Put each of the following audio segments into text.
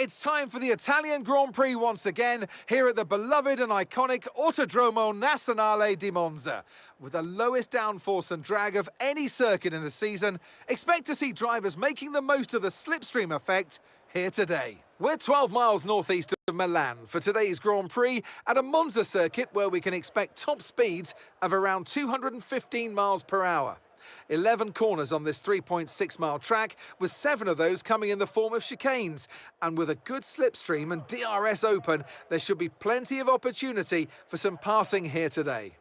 It's time for the Italian Grand Prix once again here at the beloved and iconic Autodromo Nazionale di Monza. With the lowest downforce and drag of any circuit in the season, expect to see drivers making the most of the slipstream effect here today. We're 12 miles northeast of Milan for today's Grand Prix at a Monza circuit where we can expect top speeds of around 215 miles per hour. 11 corners on this 3.6 mile track, with seven of those coming in the form of chicanes. And with a good slipstream and DRS open, there should be plenty of opportunity for some passing here today.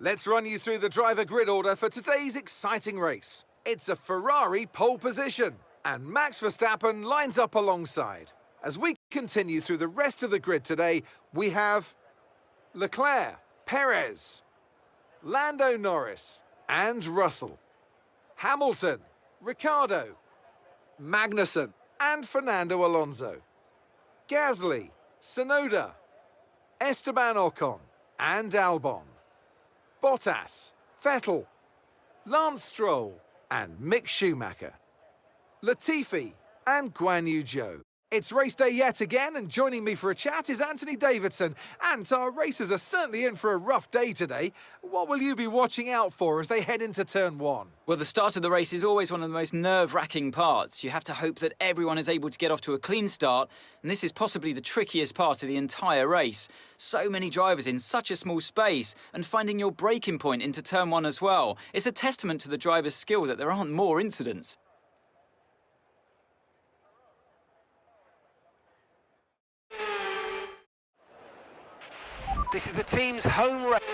Let's run you through the driver grid order for today's exciting race. It's a Ferrari pole position, and Max Verstappen lines up alongside. As we continue through the rest of the grid today, we have Leclerc, Perez, Lando Norris, and Russell. Hamilton, Ricciardo, Magnussen, and Fernando Alonso. Gasly, Tsunoda, Esteban Ocon, and Albon. Bottas, Vettel, Lance Stroll, and Mick Schumacher. Latifi, and Guan Yu Zhou. It's race day yet again, and joining me for a chat is Anthony Davidson. And our racers are certainly in for a rough day today. What will you be watching out for as they head into turn one? Well, the start of the race is always one of the most nerve-wracking parts. You have to hope that everyone is able to get off to a clean start, and this is possibly the trickiest part of the entire race. So many drivers in such a small space, and finding your braking point into turn one as well. It's a testament to the driver's skill that there aren't more incidents. This is the team's home race.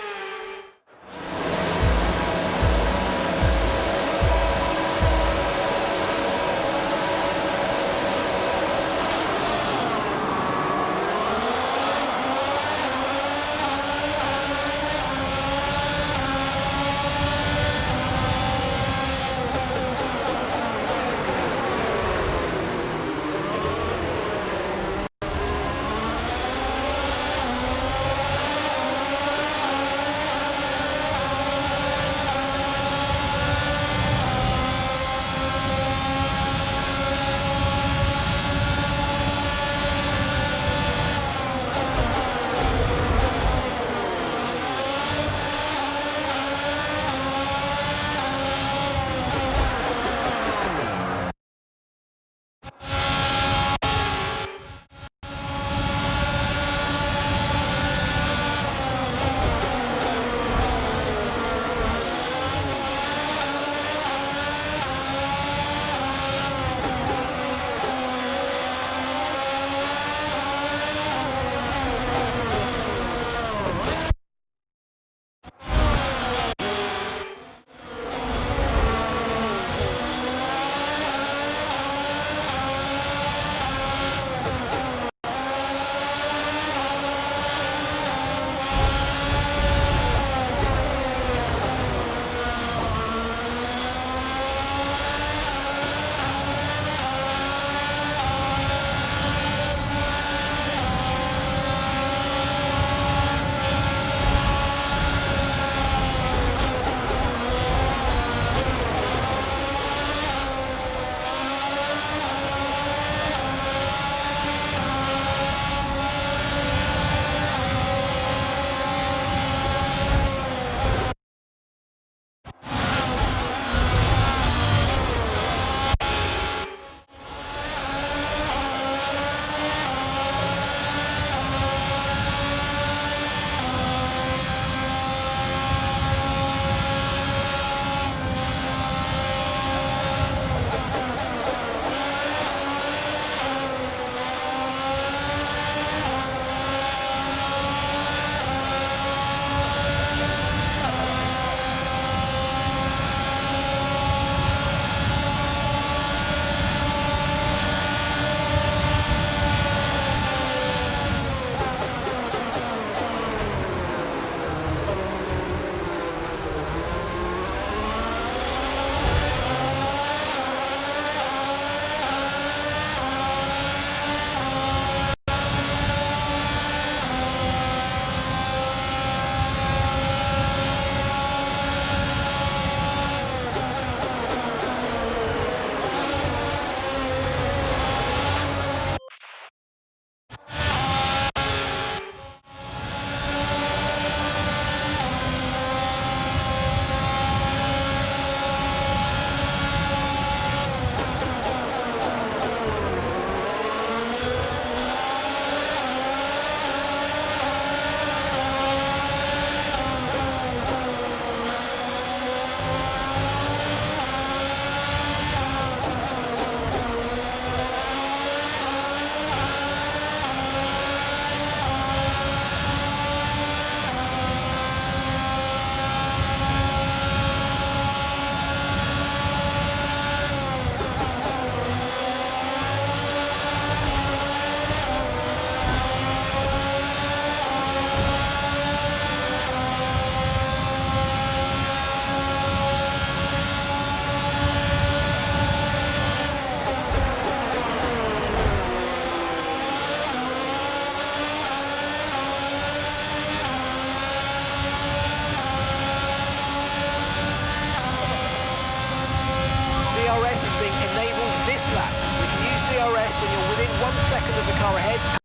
being enabled this lap. With can use DRS when you're within one second of the car ahead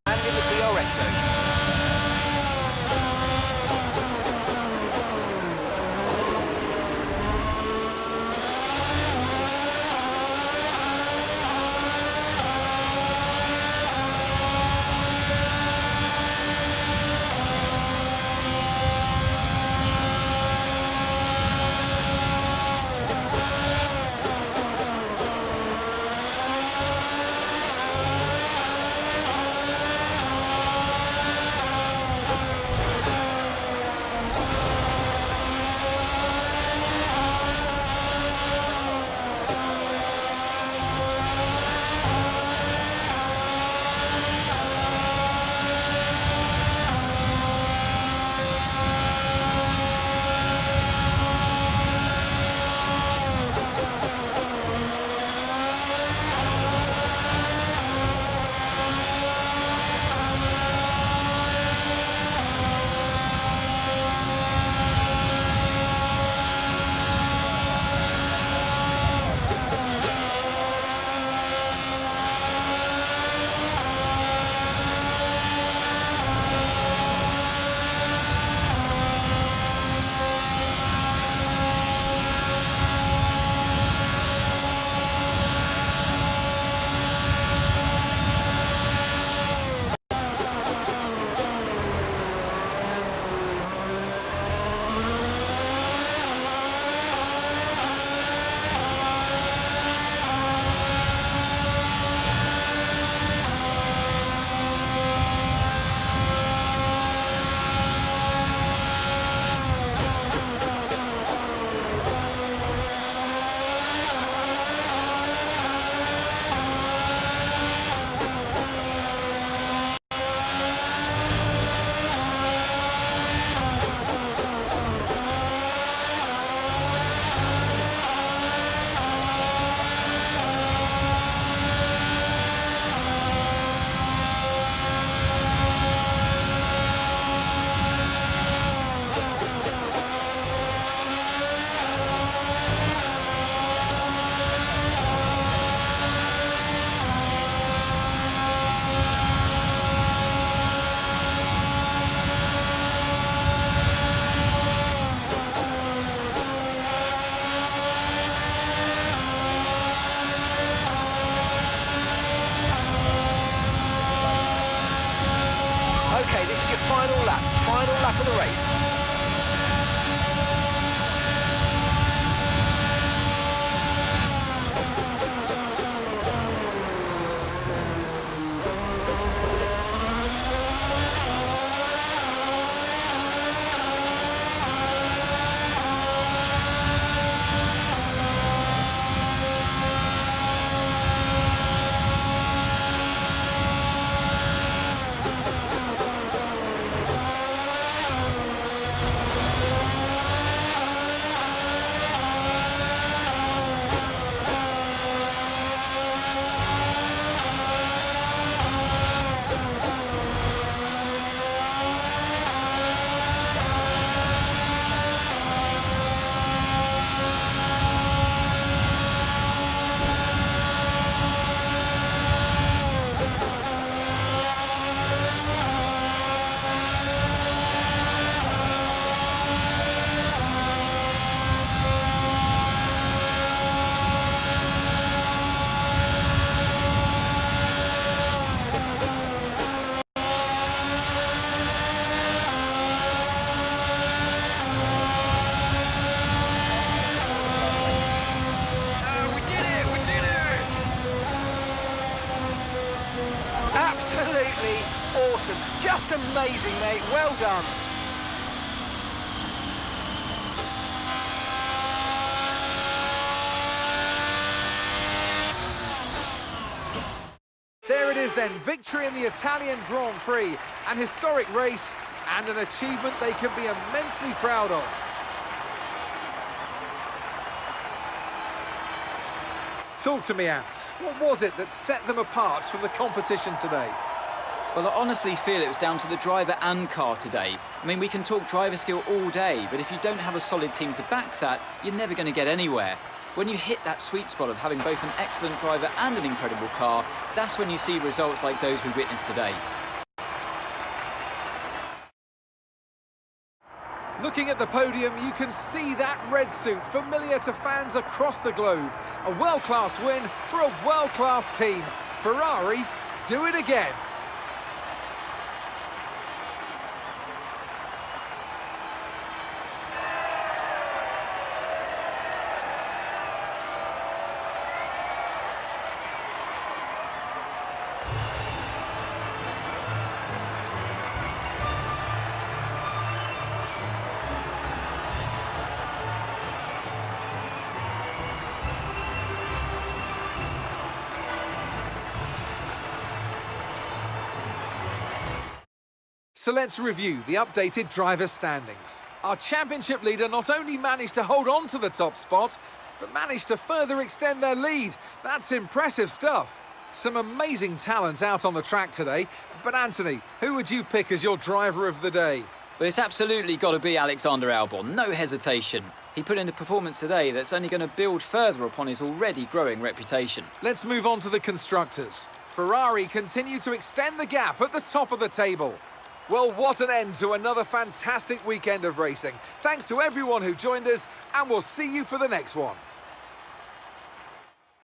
final lap, final lap of the race. we did it! We did it! Absolutely awesome. Just amazing, mate. Well done. There it is then, victory in the Italian Grand Prix, an historic race and an achievement they can be immensely proud of. Talk to me, Ant. What was it that set them apart from the competition today? Well, I honestly feel it was down to the driver and car today. I mean, we can talk driver skill all day, but if you don't have a solid team to back that, you're never going to get anywhere. When you hit that sweet spot of having both an excellent driver and an incredible car, that's when you see results like those we witnessed today. Looking at the podium, you can see that red suit familiar to fans across the globe. A world-class win for a world-class team. Ferrari do it again. So let's review the updated driver standings. Our championship leader not only managed to hold on to the top spot, but managed to further extend their lead. That's impressive stuff. Some amazing talent out on the track today. But Anthony, who would you pick as your driver of the day? But it's absolutely got to be Alexander Albon, no hesitation. He put in a performance today that's only going to build further upon his already growing reputation. Let's move on to the constructors. Ferrari continue to extend the gap at the top of the table. Well, what an end to another fantastic weekend of racing. Thanks to everyone who joined us, and we'll see you for the next one.